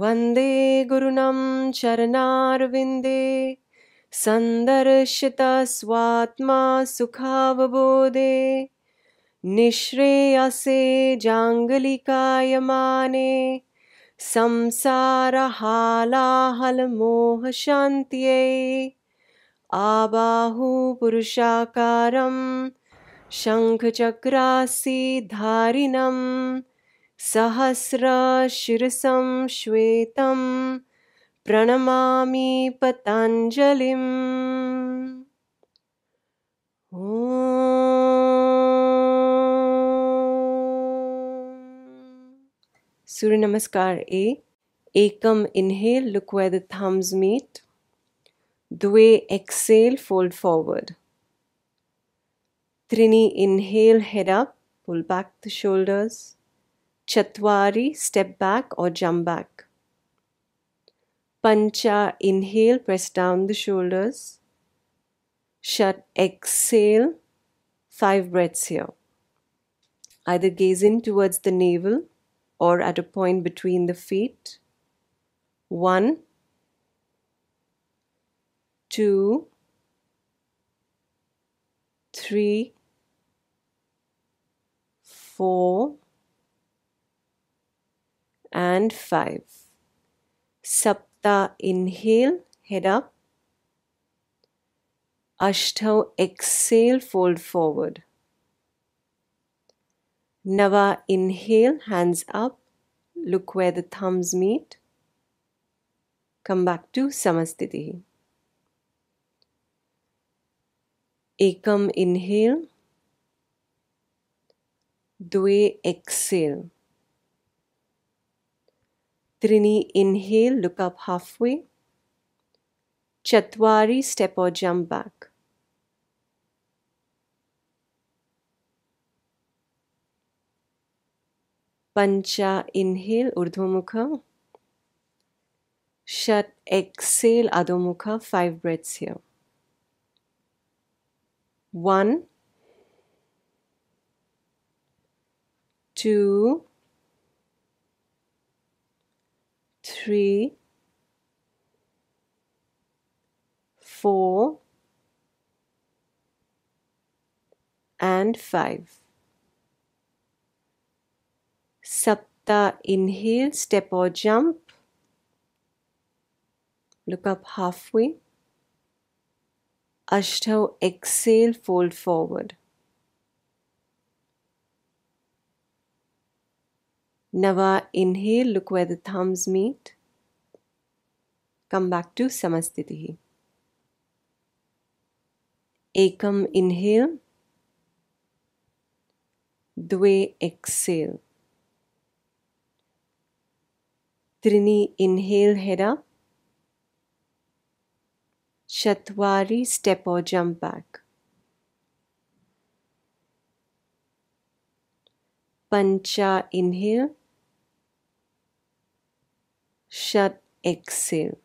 वन्दे गुरुणं चरणारविन्दे सन्दर्शितस्वात्मा सुखावबोधे निःश्रेयसे जाङ्गलिकायमाने संसारहालाहलमोहशान्त्यै आबाहुपुरुषाकारं शङ्खचक्रासीधारिणं सहस्रशिरसं श्वेत प्रणमा पतञ्जलिम्। सूर्य नमस्कार ए। एकम इनहेल लुक वेद थम्स मीट द्वे exhale fold forward त्रिनी inhale head up pull back the shoulders Chatwari, step back or jump back. Pancha, inhale, press down the shoulders. Shat, exhale, five breaths here. Either gaze in towards the navel or at a point between the feet. One, two, three, four, and five. Sapta inhale, head up. Ashtau exhale, fold forward. Nava inhale, hands up. Look where the thumbs meet. Come back to Samastiti. Ekam inhale. Dve exhale. Trini inhale, look up halfway. Chatwari step or jump back. Pancha inhale, Urdhvamukha. Shat exhale, Adhomukha. Five breaths here. One, two, three, four, and five. Sapta inhale, step or jump. Look up halfway. Ashtau exhale, fold forward. Nava inhale, look where the thumbs meet. Come back to Samastiti. Ekam inhale. Dve exhale. Trini inhale, head up. Chatwari step or jump back. Pancha inhale. Shat exhale.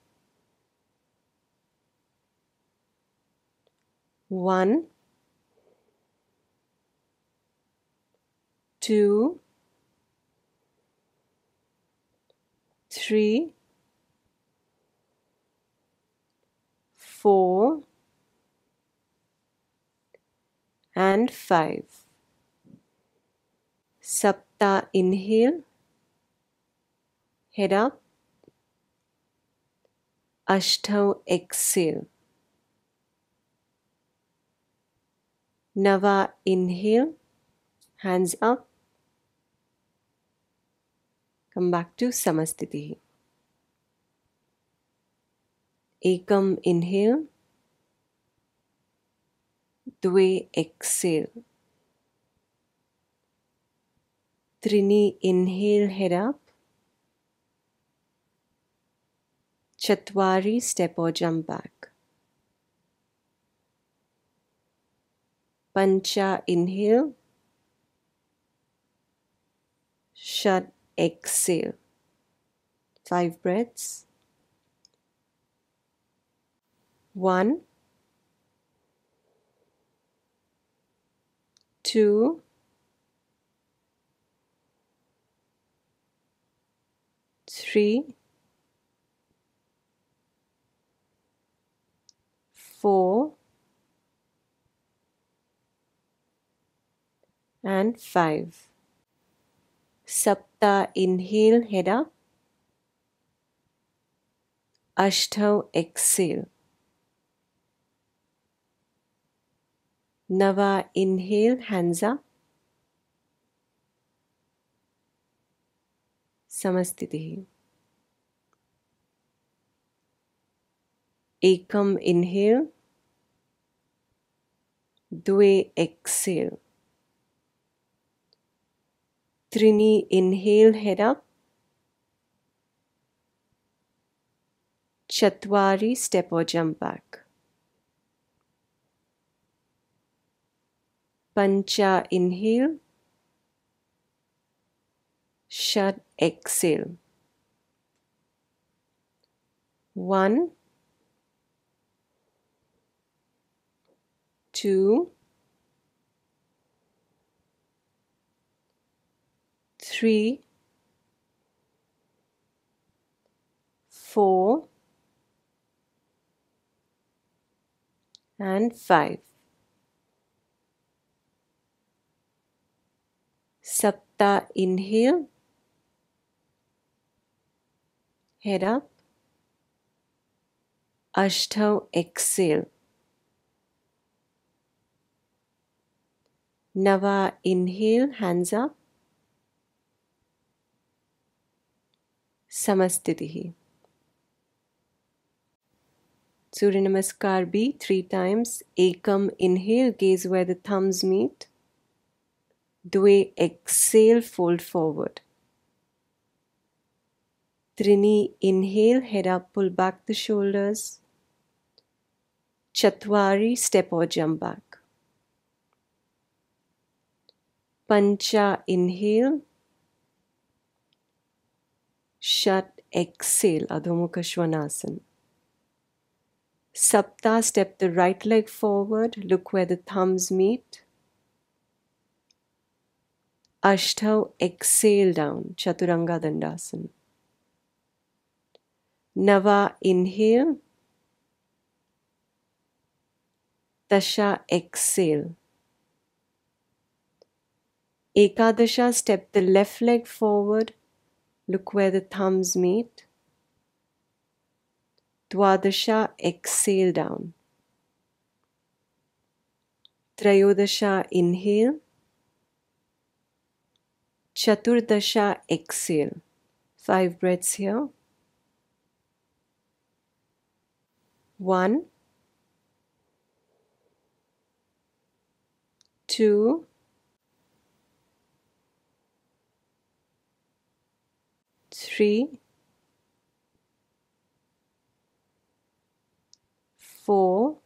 One, two, three, four, and five. Sapta inhale, head up. अष्ट exhale. नवा inhale hands up come back to समस्थिति एकम inhale द्वे exhale त्रिनी inhale हेरा Chatwari step or jump back. Pancha inhale. Shat exhale. Five breaths. One, two, three, four, and five. Sapta, inhale, head up. Ashtau, exhale. Nava, inhale, hands up. Samastitihi. Ekam, inhale. Dwe, exhale. Trini, inhale, head up. Chatwari, step or jump back. Pancha, inhale. Shat, exhale. One, two, three, four, and five. Sapta inhale, head up. Ashtau exhale. Nava inhale, hands up. Samastitihi. Surya Namaskar B three times. Ekam inhale, gaze where the thumbs meet. Dwe exhale, fold forward. Trini inhale, head up, pull back the shoulders. Chatwari, step or jump back. Pancha inhale. Shat exhale, Adho Mukha Svanasana. Sapta, step the right leg forward, look where the thumbs meet. Ashtau, exhale down, Chaturanga Dandasana. Nava, inhale. Dasha exhale. Ekadasha, step the left leg forward, look where the thumbs meet. Dwadasha, exhale down. Trayodasha, inhale. Chaturdasha, exhale. Five breaths here. One, two, three, four,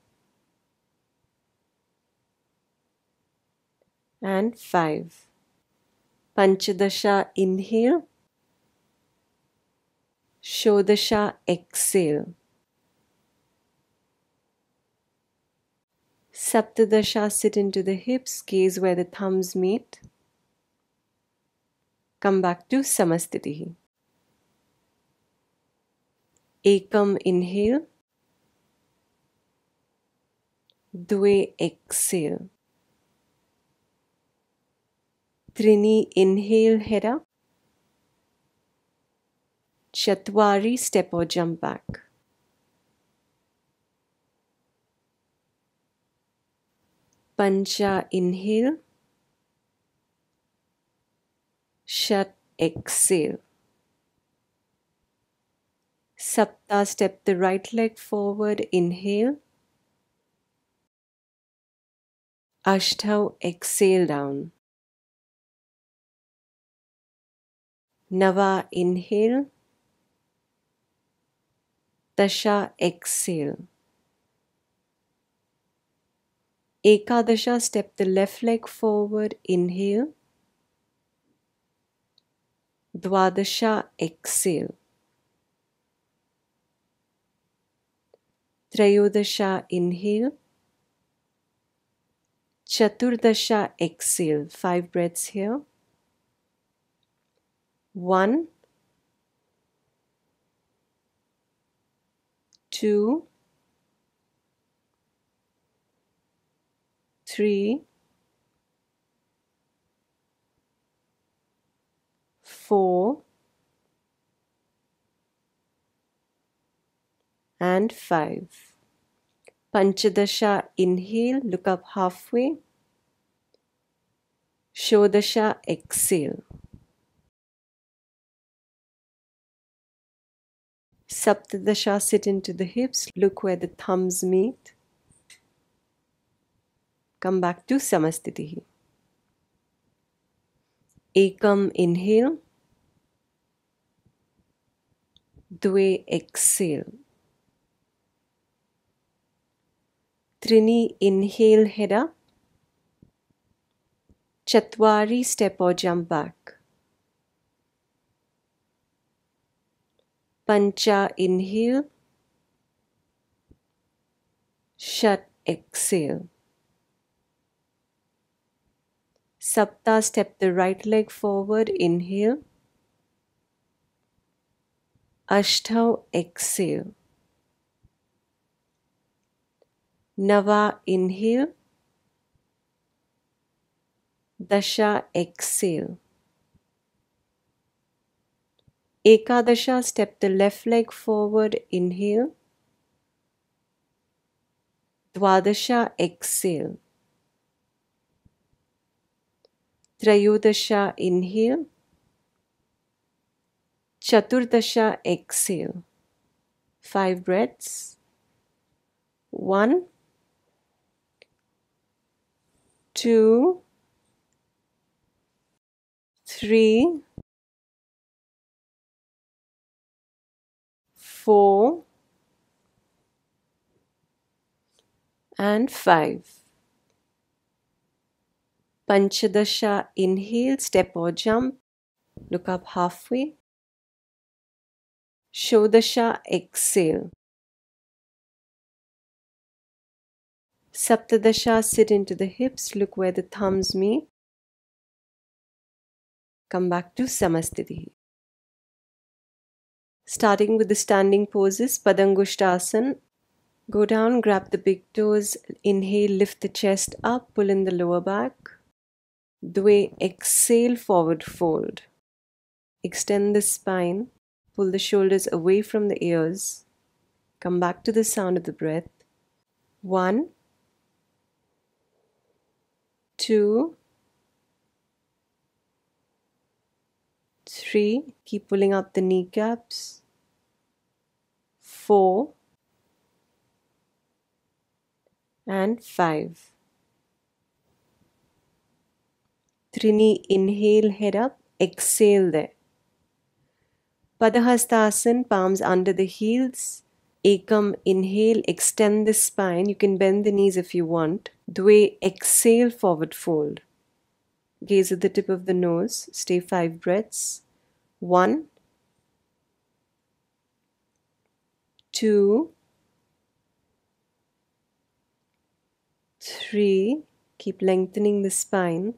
and five. Panchadasha inhale, Shodasha exhale. Saptadasha sit into the hips, gaze where the thumbs meet. Come back to Samastitihi. एकम inhale, द्वे exhale. त्रिनी inhale हेरा, चतवारी step or jump back पंचा inhale षट exhale. Sapta step the right leg forward, inhale. Ashtau exhale down. Nava inhale. Dasha exhale. Ekadasha step the left leg forward, inhale. Dwadasha exhale. Trayodasha inhale. Chaturdasha exhale. Five breaths here. One, two, three, four, and five. Panchadasha, inhale, look up halfway. Shodasha, exhale. Saptadasha, sit into the hips, look where the thumbs meet. Come back to Samastitihi. Ekam, inhale. Dve, exhale. Trini, inhale, head up. Chatwari, step or jump back. Pancha, inhale. Shat, exhale. Sapta, step the right leg forward, inhale. Ashtau, exhale. Nava, inhale. Dasha, exhale. Ekadasha, step the left leg forward, inhale. Dwadasha, exhale. Trayodasha, inhale. Chaturdasha, exhale. Five breaths. One, two, three, four, and five. Panchadasha, inhale, step or jump, look up halfway. Shodasha, exhale. Saptadasha, sit into the hips, look where the thumbs meet. Come back to Samastiti. Starting with the standing poses, Padangushtasana. Go down, grab the big toes, inhale, lift the chest up, pull in the lower back. Dve, exhale, forward fold. Extend the spine, pull the shoulders away from the ears. Come back to the sound of the breath. One, two, three, keep pulling up the kneecaps, four, and five. Trini, inhale, head up, exhale there. Padahastasana, palms under the heels. Ekam, inhale, extend the spine. You can bend the knees if you want. Dve, exhale, forward fold. Gaze at the tip of the nose. Stay five breaths. One, two, three. Keep lengthening the spine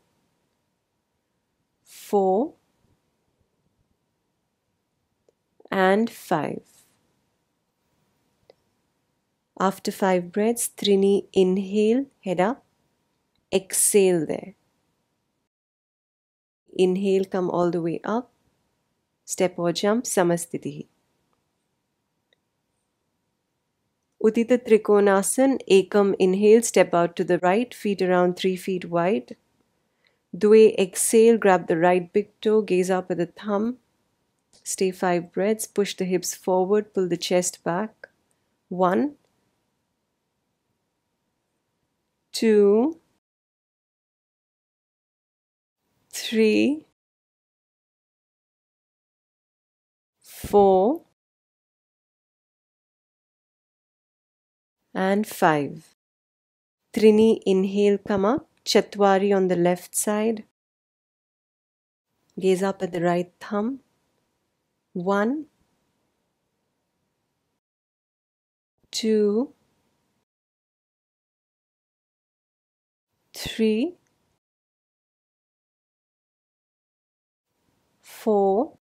four, and five. After five breaths, Trini, inhale, head up, exhale there. Inhale, come all the way up, step or jump, Samastitihi. Utthita Trikonasana, Ekam, inhale, step out to the right, feet around 3 feet wide. Dve, exhale, grab the right big toe, gaze up at the thumb. Stay five breaths, push the hips forward, pull the chest back. One, two, three, four, and five. Trini, inhale, come up. Chatwari on the left side. Gaze up at the right thumb. One, two, three, four,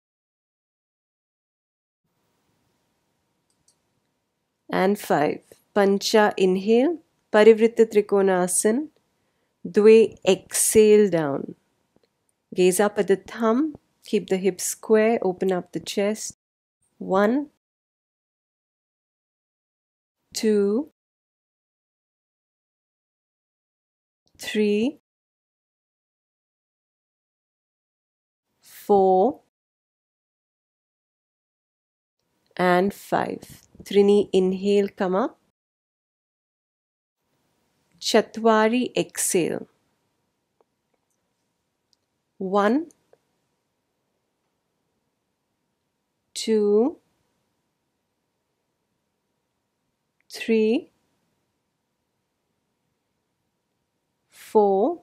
and five. Pancha inhale, Parivritta Trikonasana. Dwe, exhale down. Gaze up at the thumb. Keep the hips square. Open up the chest. One, two, three, four, and five. Trini, inhale, come up. Chatwari, exhale. One, two, three, four,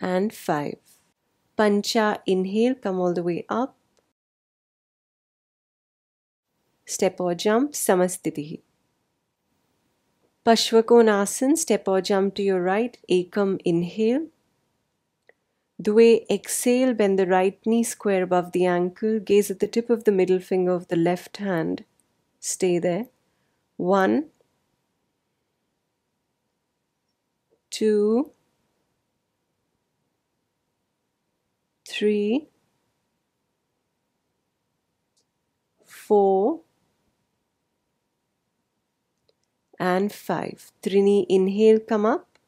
and five. Pancha, inhale, come all the way up. Step or jump, Samastitihi. Pashvakonasana, step or jump to your right, Ekam, inhale. Dwe, exhale, bend the right knee square above the ankle, gaze at the tip of the middle finger of the left hand. Stay there. One, two, three, four, and 5. Trini, inhale, come up.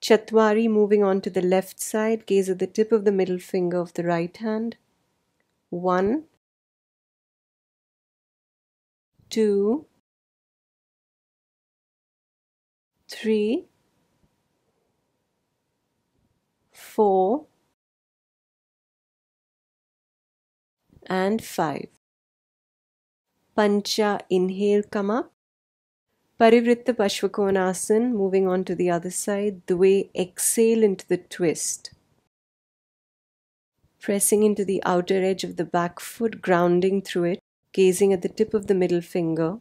Chatwari, moving on to the left side, gaze at the tip of the middle finger of the right hand. 1, 2, 3, 4, and 5. Pancha, inhale, come up. Parivritta Pashvakonasana, moving on to the other side, the way exhale into the twist. Pressing into the outer edge of the back foot, grounding through it, gazing at the tip of the middle finger.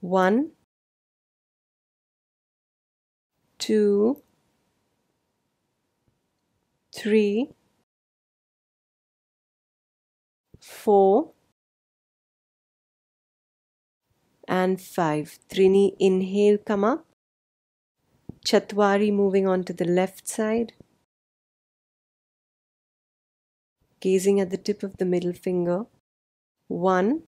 One, two, three, four, and 5. Trini, inhale, come up. Chatwari, moving on to the left side. Gazing at the tip of the middle finger. 1,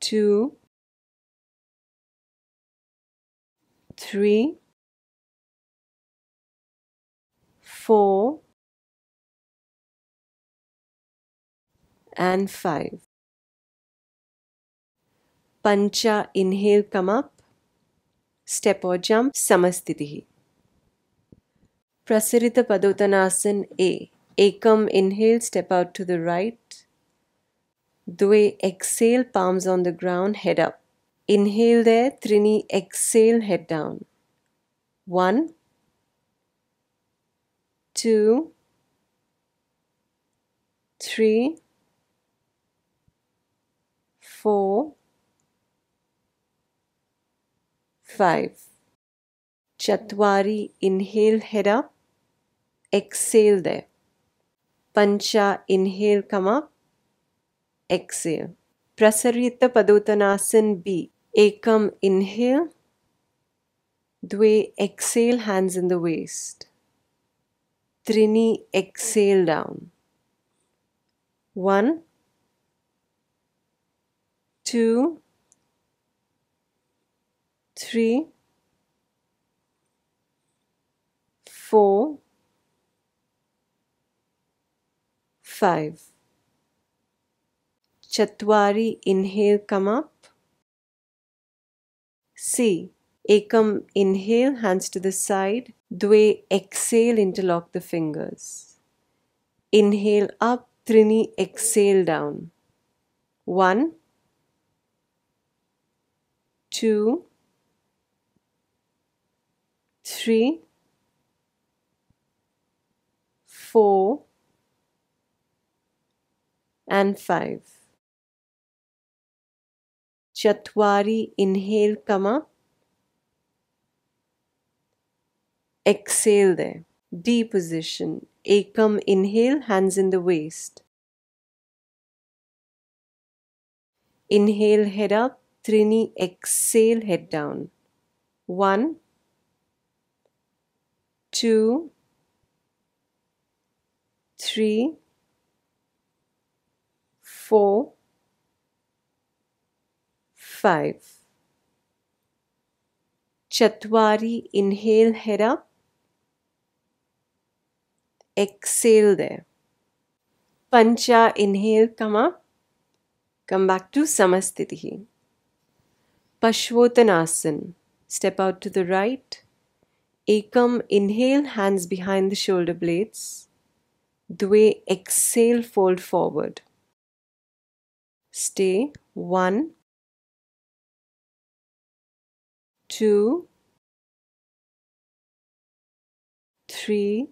2, 3, 4, and 5. Pancha, inhale, come up. Step or jump, Samastitihi. Prasarita Padottanasana A. Ekam, inhale, step out to the right. Dwe, exhale, palms on the ground, head up. Inhale there, Trini, exhale, head down. One, two, three, four, 5. Chatwari, inhale, head up. Exhale there. Pancha, inhale, come up. Exhale. Prasarita Padottanasana B. Ekam, inhale. Dwe, exhale, hands in the waist. Trini, exhale down. One, two, three, four, five. Chatwari, inhale, come up. C. Ekam, inhale, hands to the side. Dwe, exhale, interlock the fingers. Inhale up, Trini, exhale down. One, two, three, four, and five. Chatwari, inhale, come up. Exhale there. D position. Ekam, inhale, hands in the waist. Inhale, head up. Trini, exhale, head down. One, two, three, four, five. Chatwari, inhale, head up. Exhale there. Pancha, inhale, come up. Come back to Samastitihi. Pashvottanasana. Step out to the right. Ekam, inhale, hands behind the shoulder blades. Dve, exhale, fold forward. Stay. One, two, three,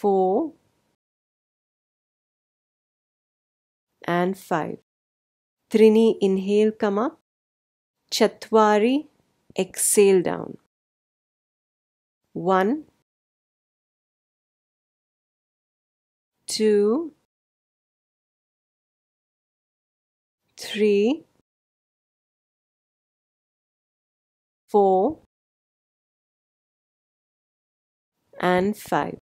four, and five. Trini, inhale, come up. Chatwari, exhale down. One, two, three, four, and five.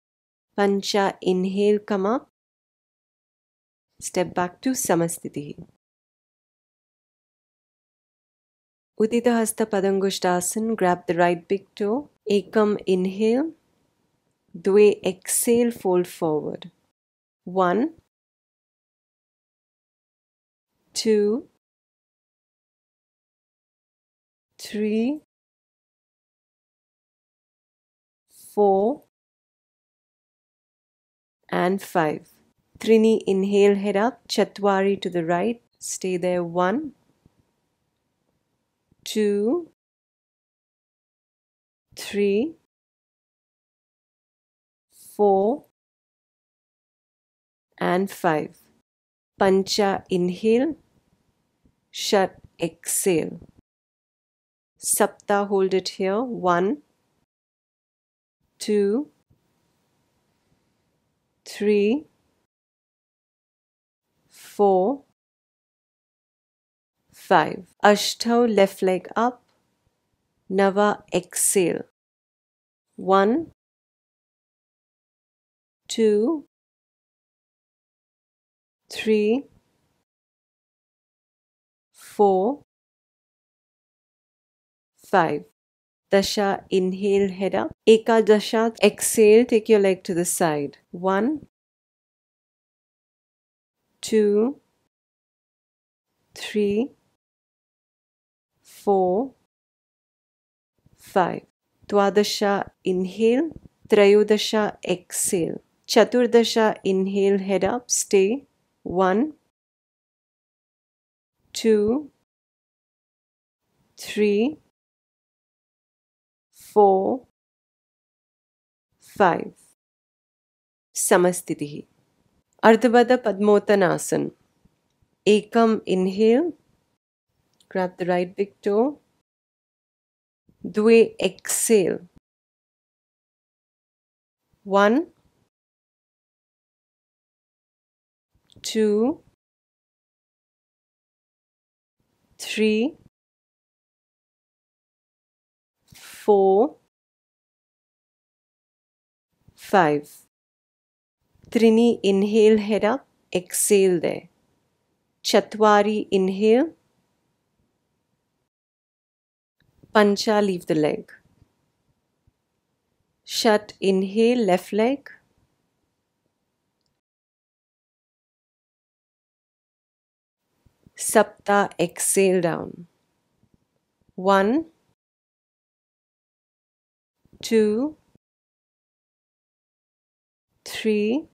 Pancha, inhale, come up. Step back to Samastitihi. Utthita Hasta Padangusthasana, grab the right big toe. Ekam, inhale. Dve, exhale, fold forward. One, two, three, four, and five. Trini, inhale, head up. Chatwari to the right. Stay there. One, two, three, four, and five. Pancha, inhale. Shat, exhale. Sapta, hold it here. One, two, three, four, five. Ashtau, left leg up. Nava, exhale. One, two, three, four, five. Dasha, inhale, head up. Ekadasha, exhale, take your leg to the side. One, two, three, four, five. Dwadasha, inhale. Trayodasha, exhale. Chaturdasha, inhale, head up, stay. One, two, three, four, five. Samastitihi. Ardha Baddha Padmottanasana. Ekam inhale. Grab the right big toe. Dve exhale. One, two, three, four, five. Trini, inhale, head up, exhale there. Chatwari, inhale. Pancha, leave the leg. Shat, inhale, left leg. Sapta, exhale down. One, two, three,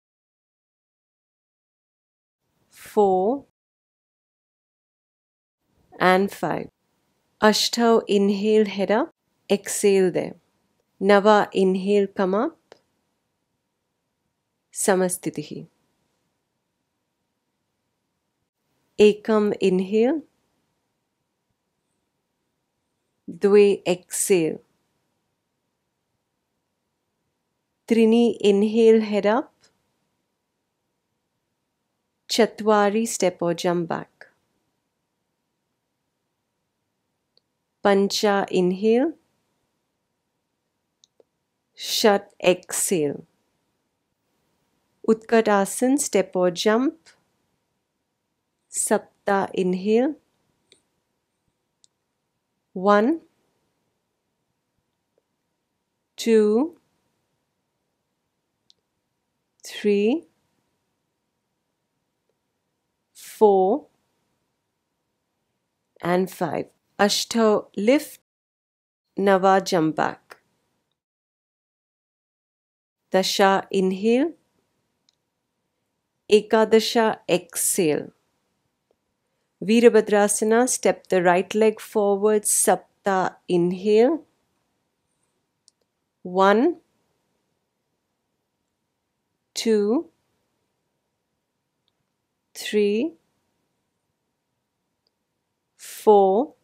four, and five. Ashtau, inhale, head up, exhale there. Nava, inhale, come up. Samastitihi. Ekam, inhale. Dve, exhale. Trini, inhale, head up. Chatwari, step or jump back. Pancha, inhale. Shat, exhale. Utkatasana, step or jump. Sapta, inhale. One, two, three, four, and five. Ashtau lift, Nava jump back. Dasha inhale, Ekadasha exhale. Virabhadrasana, step the right leg forward, Sapta inhale. One, two, three, four,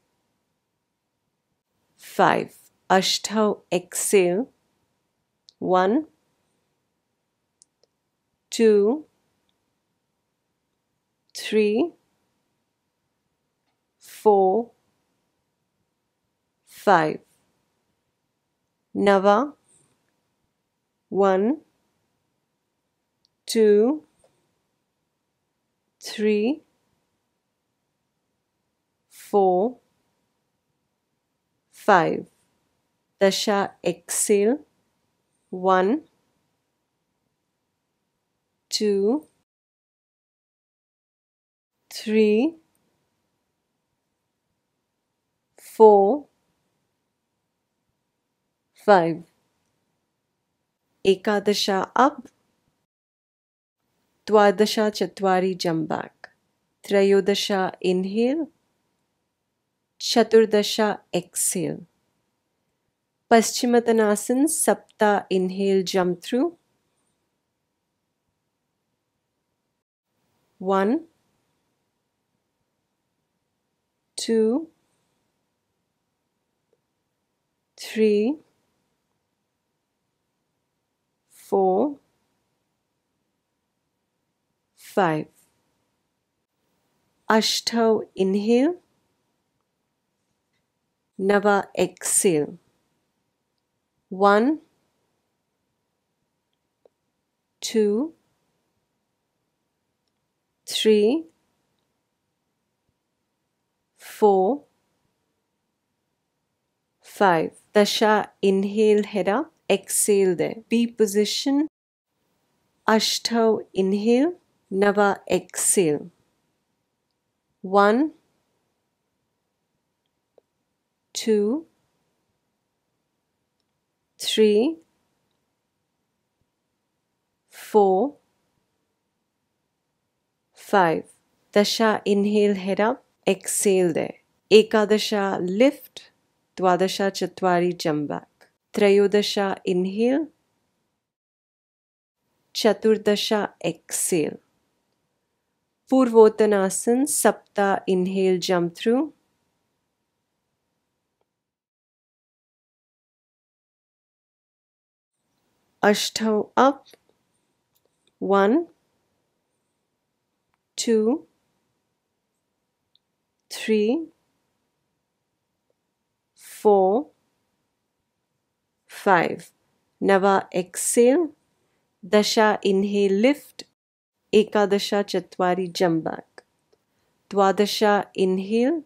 five. Ashtau exhale. One, two, three, four, five. Nava. One, two, three, four, five. Dasha exhale. One, two, three, four, five. Ekadasha up. Dwadasha Chatwari jump back. Trayodasha inhale. Chaturdasha exhale. Paschimottanasana Sapta inhale jump through. One, two, three, four, five. Ashtau inhale. Nava exhale. One, two, three, four, five. Dasha inhale head up, exhale there. B position. Ashtau inhale. Nava exhale. One, two, three, four, five. Dasha inhale head up, exhale there. Ekadasha lift, Dwadasha Chatwari jump back. Trayodasha inhale, Chaturdasha exhale. Purvottanasana, Sapta inhale jump through. Ashtau up. One, two, three, four, five. Nava exhale. Dasha inhale lift. Ekadasha Chatwari jump back. Dwadasha inhale.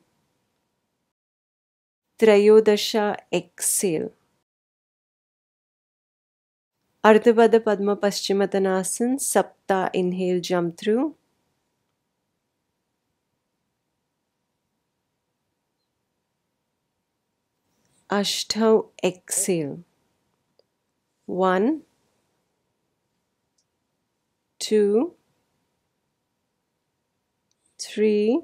Trayodasha exhale. Ardha Baddha Padma Paschimottanasana, Sapta inhale jump through. Ashtau exhale. One, two, three,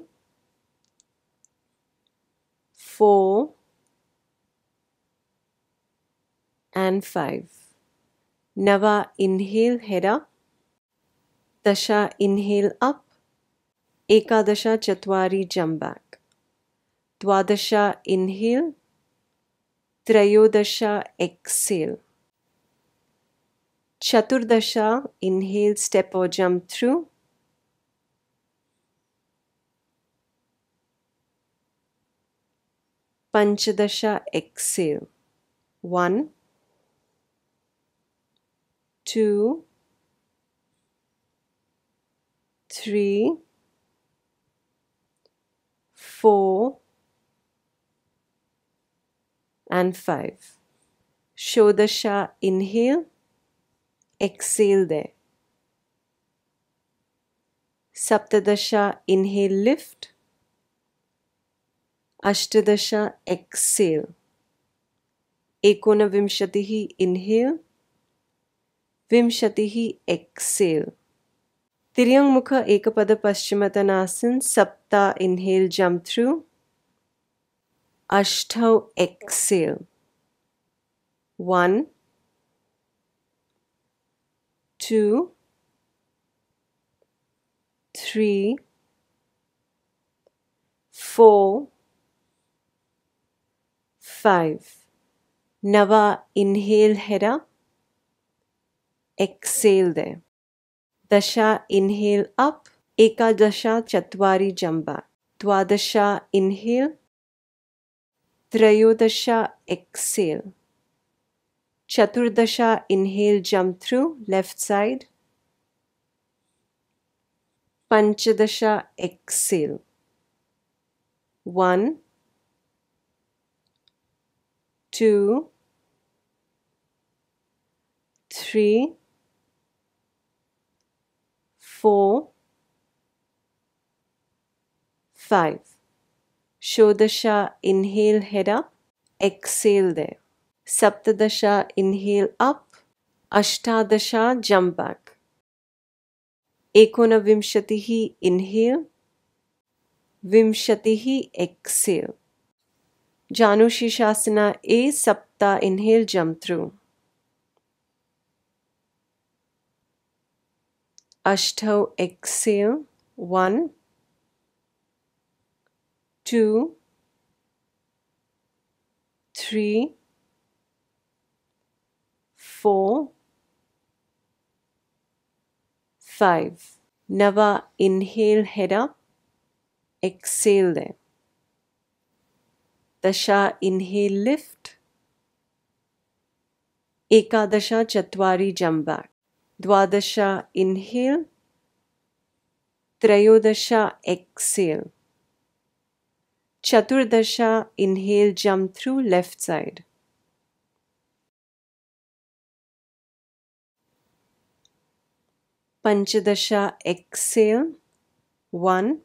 four, and five. Nava inhale head up. Dasha inhale up. Ekadasha Chatwari jump back. Dwadasha inhale. Trayodasha exhale. Chaturdasha inhale step or jump through. Panchadasha exhale. One, two, three, four, and five. Shodasha inhale, exhale there. Saptadasha inhale lift. अष्टदश exhale. एकोनविंशति ही inhale विंशति ही Excel. तिर्यंगमुख एक पद पश्चिमतनासन, सप्ता inhale jump through अष्ट exhale. One two three four five. Nava inhale up. Exhale there. Dasha inhale up. Ekadasha chatvari jamba. Dwadasha inhale. Trayodasha exhale. Chaturdasha inhale jump through left side. Panchadasha exhale. One, two, three, four, five. Shodasha inhale head up, exhale there. Saptadasha inhale up, Ashtadasha jump back. Ekonavimshatihi inhale, Vimshatihi exhale. Janu Sirsasana A Sapta inhale jump through. Ashtau exhale. One, two, three, four, five. Nava inhale head up, exhale there. Dasha inhale lift. Ekadasha chatvari jump back. Dwadasha inhale. Trayodasha exhale. Chaturdasha inhale jump through left side. Panchadasha exhale. One,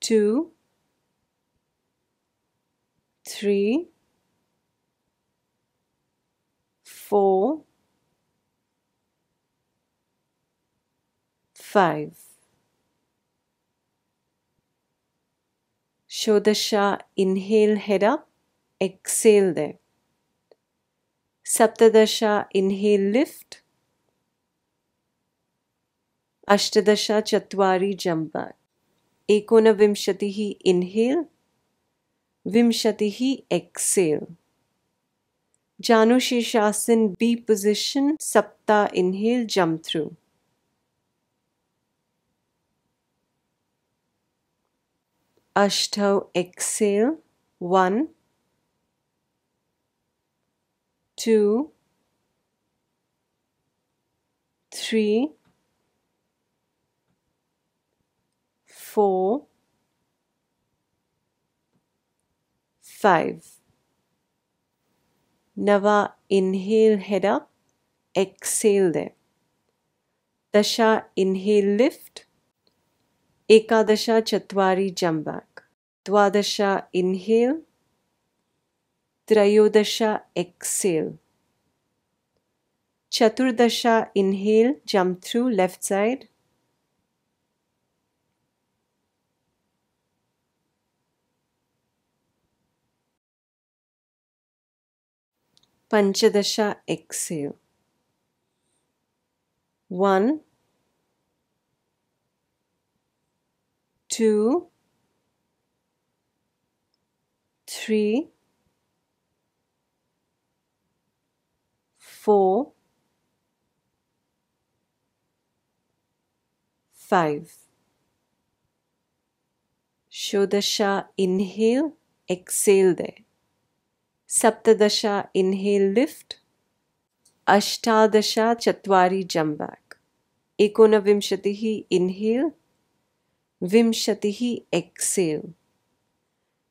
two, three, four, five. Shodasha inhale head up, exhale there. Saptadasha inhale lift. Ashtadasha chatvari jump back. Ekonavimshatihi inhale. विंशति ही exhale. जानो शीर्षासन B position सप्ता inhale jump through अष्ट exhale, one. Two. Three. Four. Five. Nava inhale head up, exhale there. Dasha inhale lift. Ekadasha chatvari jump back. Dwadasha inhale. Trayodasha exhale. Chaturdasha inhale jump through left side. Panchadasha exhale. One, two, three, four, five. Shodasha, inhale, exhale there. Saptadasha, inhale, lift. Ashtadasha, chatwari, jump back. Ekonavimshatihi, inhale. Vimshatihi, exhale.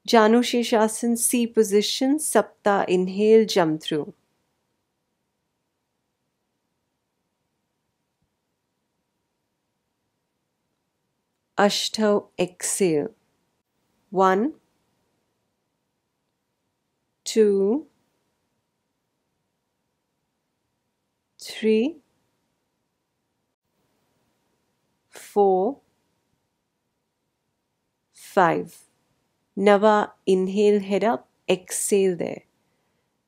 Janu Sheshasan, C position, Sapta, inhale, jump through. Ashtau, exhale. One, two, three, four, five. Nava, inhale, head up, exhale there.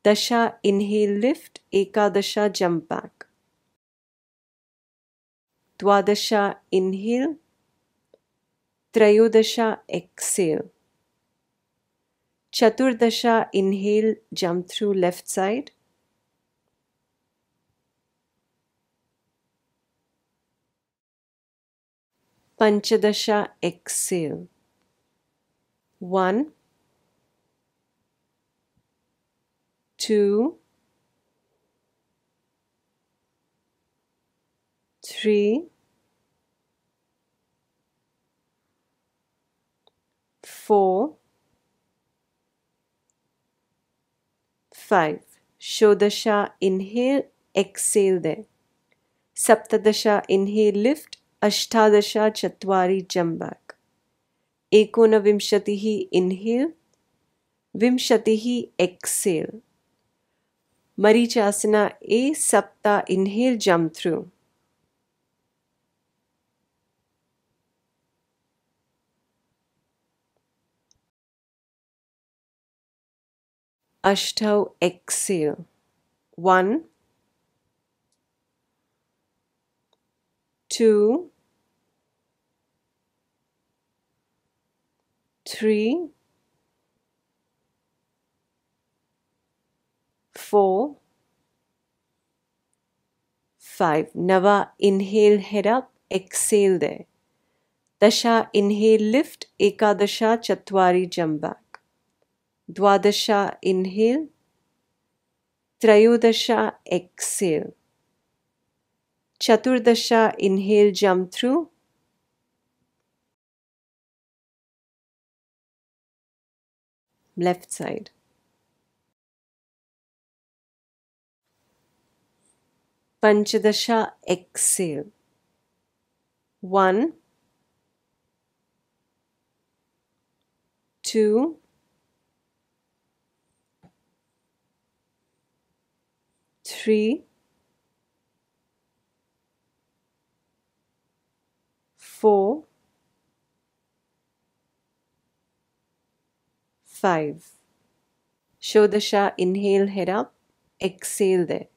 Dasha, inhale, lift, Ekadasha, jump back. Dwadasha, inhale, Trayodasha, exhale. Chaturdasha, inhale, jump through left side. Panchadasha, exhale. One, two, three, four, five. Shodasha, inhale, exhale there. Saptadasha, inhale, lift. Ashtadasha, chatwari, jump back. Ekonavimshatihi, inhale. Vimshatihi, exhale. Marichasana, A, Sapta, inhale, jump through. Ashtau, exhale. One, two, three, four, five. Nava, inhale, head up, exhale there. Dasha, inhale, lift, Ekadasha, Chatwari, jump back. Dwadasha, inhale. Trayodasha, exhale. Chaturdasha, inhale, jump through. Left side. Panchadasha, exhale. One, two, three, four, five. Shodasha, inhale, head up, exhale there.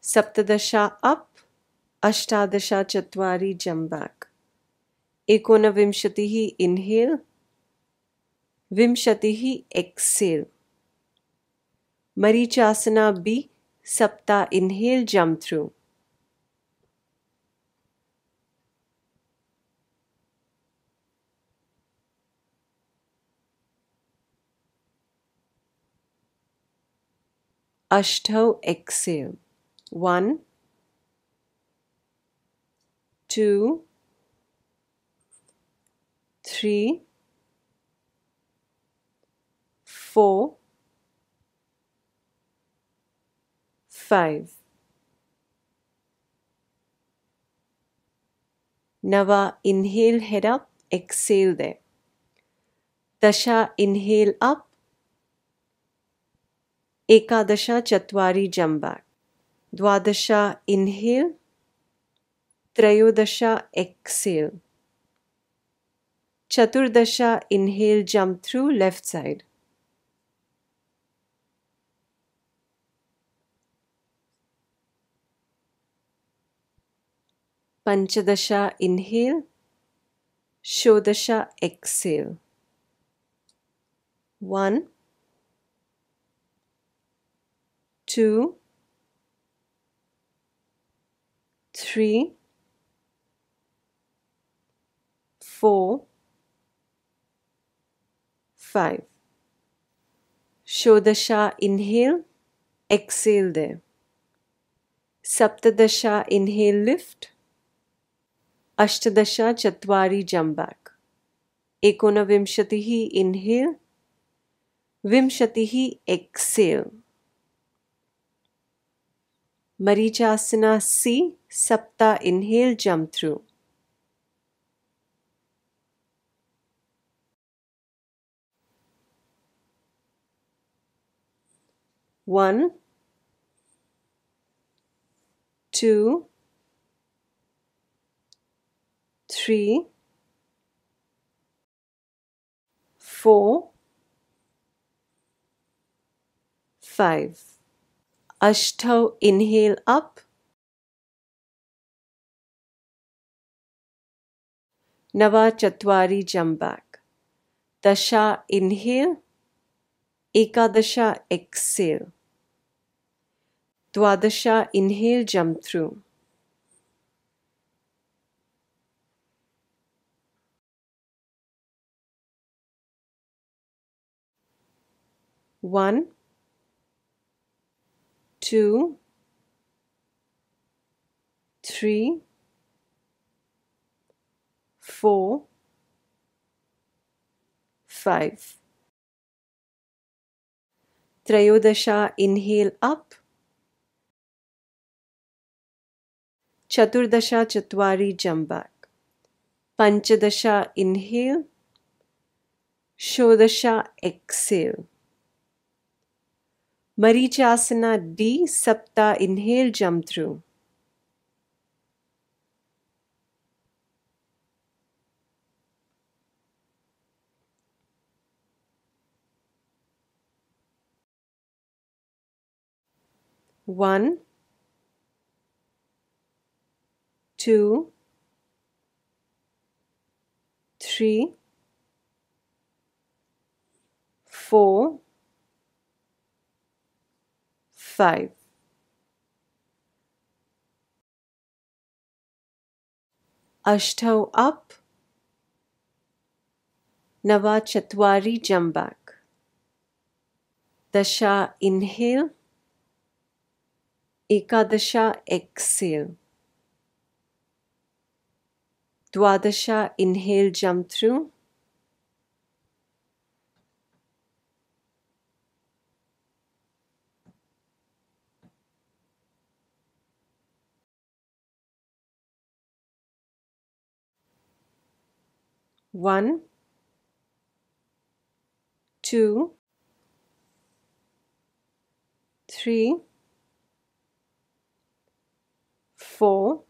Saptadasha up, Ashtadasha, Chatwari, jump back. Ekonavimshatihi, inhale, Vimshatihi, exhale. Marichasana B, Sapta, inhale, jump through. Ashtau, exhale. One, two, three, four, five. Nava, inhale, head up, exhale there. Dasha, inhale up. Ekadasha, Chatwari, jump back. Dwadasha, inhale. Trayodasha, exhale. Chaturdasha, inhale, jump through left side. Panchadasha, inhale. Shodasha, exhale. One, two, three, four, five. Shodasha, inhale, exhale there. Saptadasha, inhale, lift. Ashtadasha, chatwari, jump back. Ekonavimshatihi, inhale. Vimshatihi, exhale. Marichasana C, Sapta, inhale, jump through. One, two, three, four, five. Ashtau, inhale up. Nava Chatwari, jump back. Dasha, inhale. Ekadasha, exhale. Dwadasha, inhale, jump through. One, two, three, four, five. Trayodasha, inhale up. Chaturdasha, Chatwari, jump back. Panchadasha, inhale. Shodasha, exhale. Marichasana D, Sapta, inhale, jump through. One, two, three, four, five. Ashtau up. Nava Chatwari jump back. Dasha inhale. Ekadasha exhale. Dwadasha inhale jump through. One, two, three, four,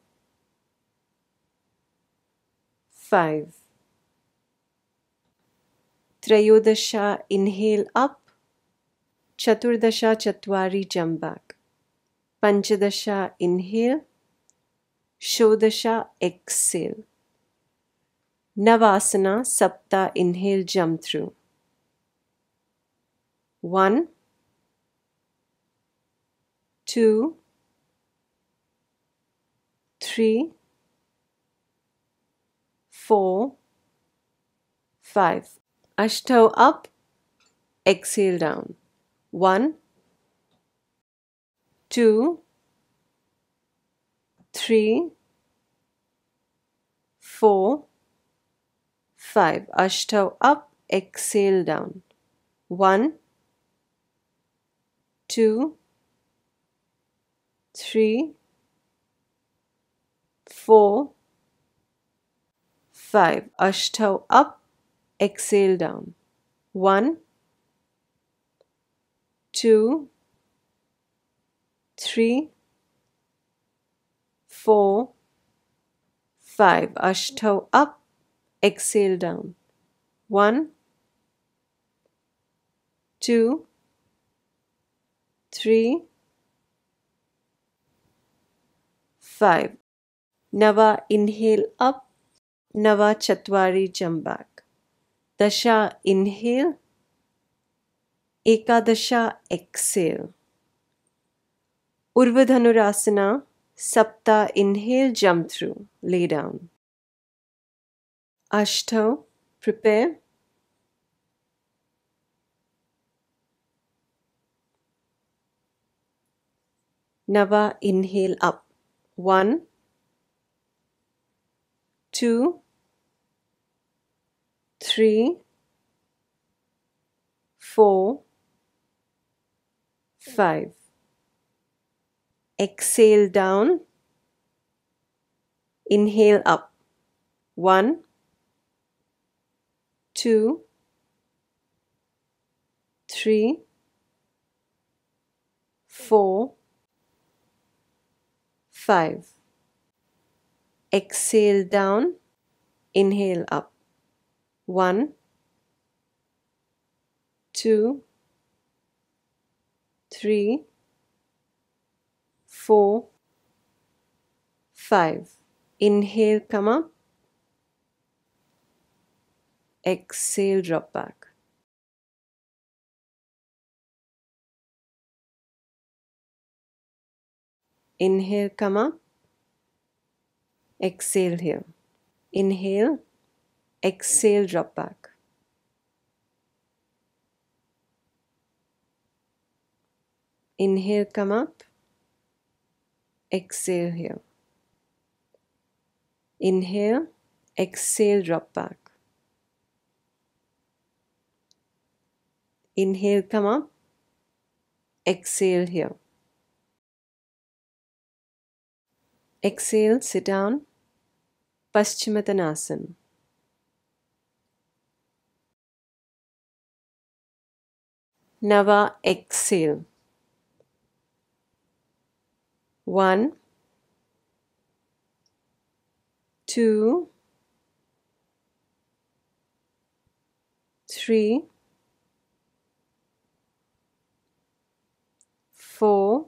five. Trayodasha, inhale up. Chaturdasha, Chatwari, jump back. Panchadasha, inhale. Shodasha, exhale. Navasana, Sapta, inhale, jump through. One, two, three, four, five. Ashtau up, exhale down. One, two, three, four, five. Ashtau up, exhale down. One, two, three, four, five. Ashtau up, exhale down. One, two, three, four, five. Ashtau up, exhale down. One, two, three, five. Nava inhale up, Nava Chatwari jump back. Dasha inhale, Ekadasha exhale. Urdhva Dhanurasana, Sapta inhale, jump through, lay down. Ashtau, prepare. Nava, inhale up. One, two, three, four, five. Exhale down. Inhale up. One, two, three, four, five. Exhale down, inhale up. One, two, three, four, five. Inhale, come up. Exhale, drop back. Inhale, come up. Exhale here. Inhale, exhale, drop back. Inhale, come up. Exhale here. Inhale, exhale, drop back. Inhale, come up. Exhale here. Exhale, sit down. Paschimottanasana. Nava, exhale. One, two, three, four,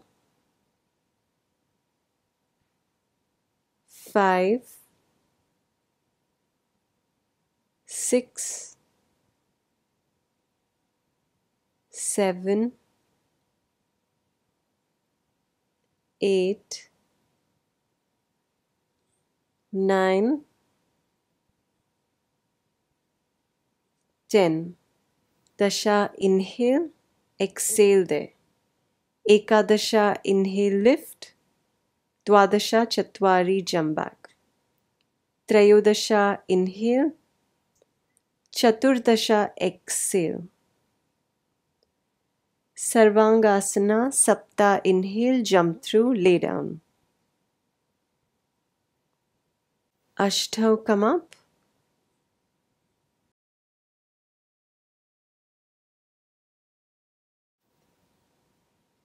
five, six, seven, eight, nine, ten. Dasha inhale, exhale there. एकादशा inhale lift, द्वादशा, चत्वारी jump back त्रयोदशा inhale चतुर्दशा, exhale. सर्वांगासना, सप्ता inhale jump through लेडाउन अष्टौ कमप।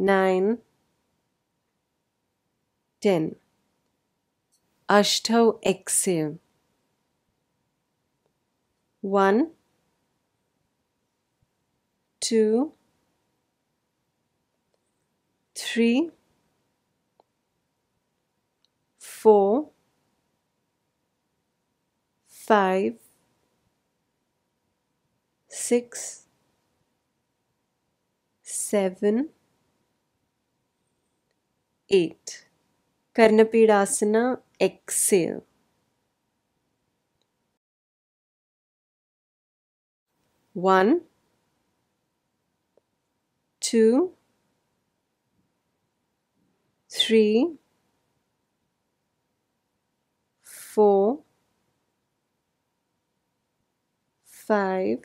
nine, ten. Ashtau exhale. One, two, three, four, five, six, seven, eight. Karnapidasana, exhale. One, two, three, four, five,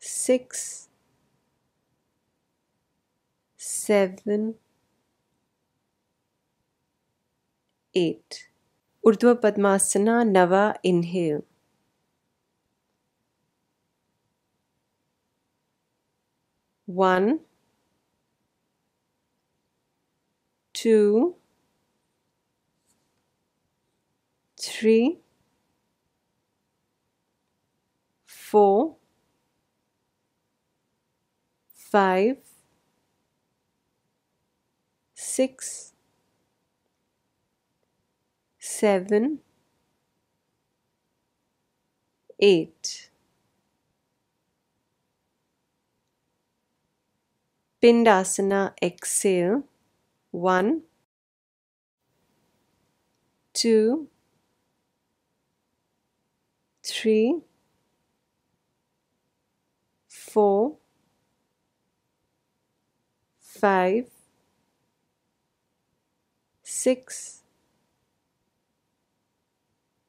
six, seven, eight. Urdhva Padmasana Nava inhale. One, two, three, four, five, six, seven, eight. Pindasana, exhale. One, two, three, four, five, six,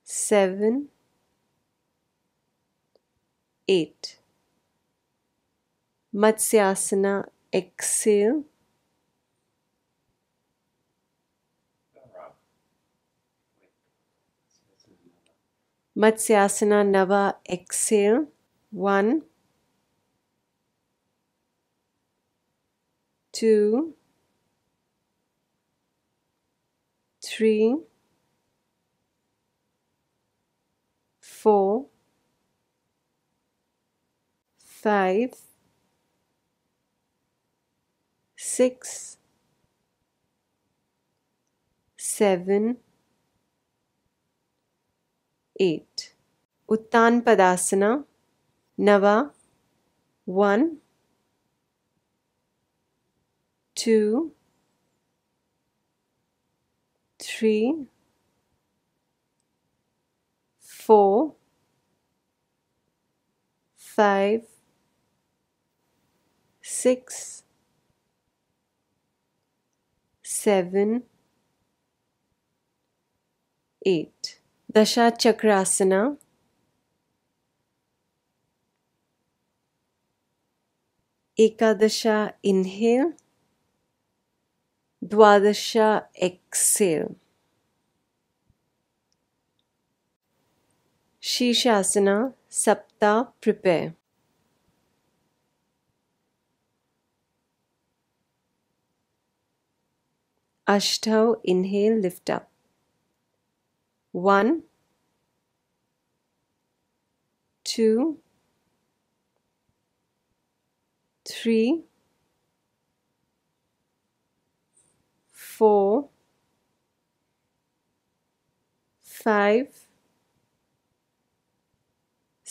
seven, eight. Matsyasana, exhale. Matsyasana Nava, exhale. One, two, three, four, five, six, seven, eight. Uttan Padasana, Nava, one, two, three, four, five, six, seven, eight. Dasha Chakrasana. Ekadasha inhale. Dwadasha exhale. Sirsasana Sapta prepare. Ashtau inhale lift up. One, two, three, four, five,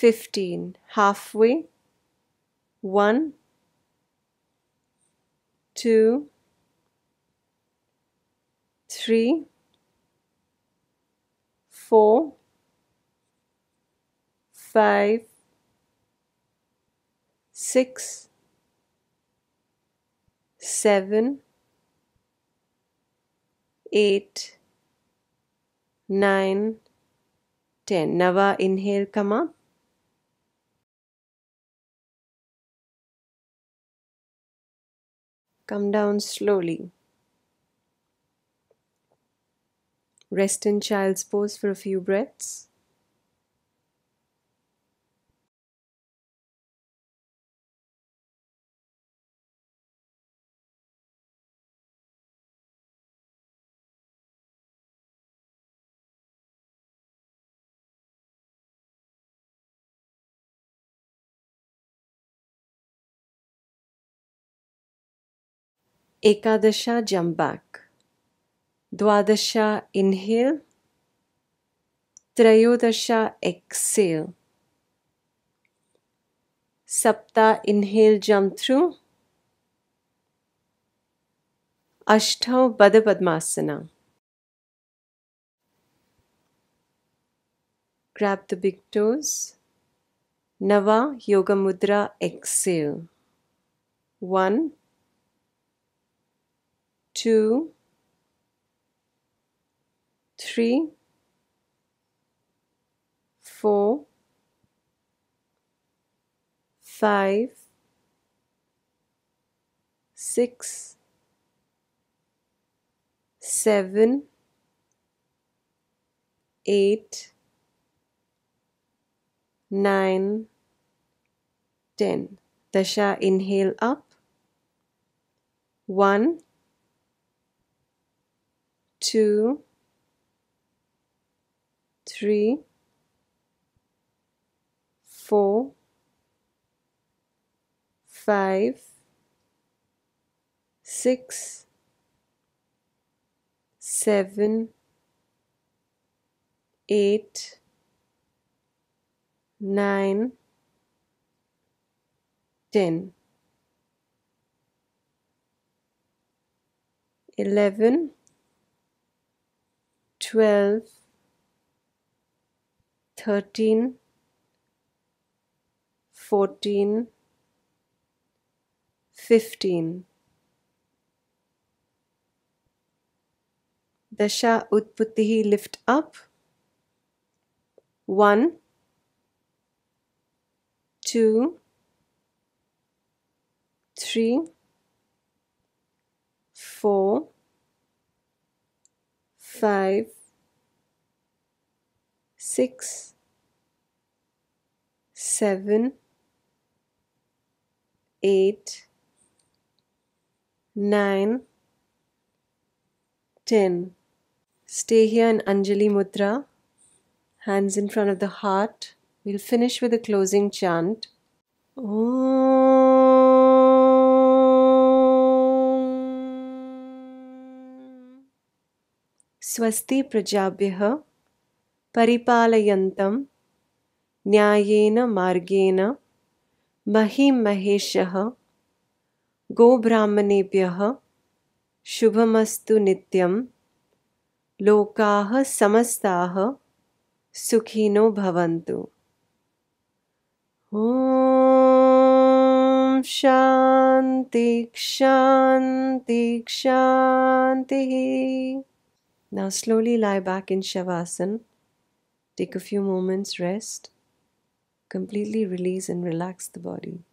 fifteen. Halfway. One, two, three, four, five, six, seven, eight, nine, ten. Nava inhale, come up. Come down slowly. Rest in child's pose for a few breaths. Ekadasha jump back. Dwadasha inhale. Trayodasha exhale. Sapta inhale jump through. Ashtau Baddha Padmasana. Grab the big toes. Nava Yoga Mudra exhale. One, two, three, four, five, six, seven, eight, nine, ten. Dasha, inhale up. One, two, three, four, five, six, seven, eight, nine, ten, eleven, twelve, thirteen, fourteen, fifteen. Dasha Utpluthih lift up. One, two, three, four, five, six, seven, eight, nine, ten. Stay here in Anjali Mudra, hands in front of the heart. We'll finish with a closing chant. स्वस्ति प्रजाभ्यः परिपालयन्तं न्यायेन मार्गेण महिं महेशः गोब्राह्मणेभ्यः शुभमस्तु नित्यं लोकाः समस्ताः सुखिनो भवन्तु ॐ शान्ति शान्ति शान्तिः Now slowly lie back in Shavasana. Take a few moments rest. Completely release and relax the body.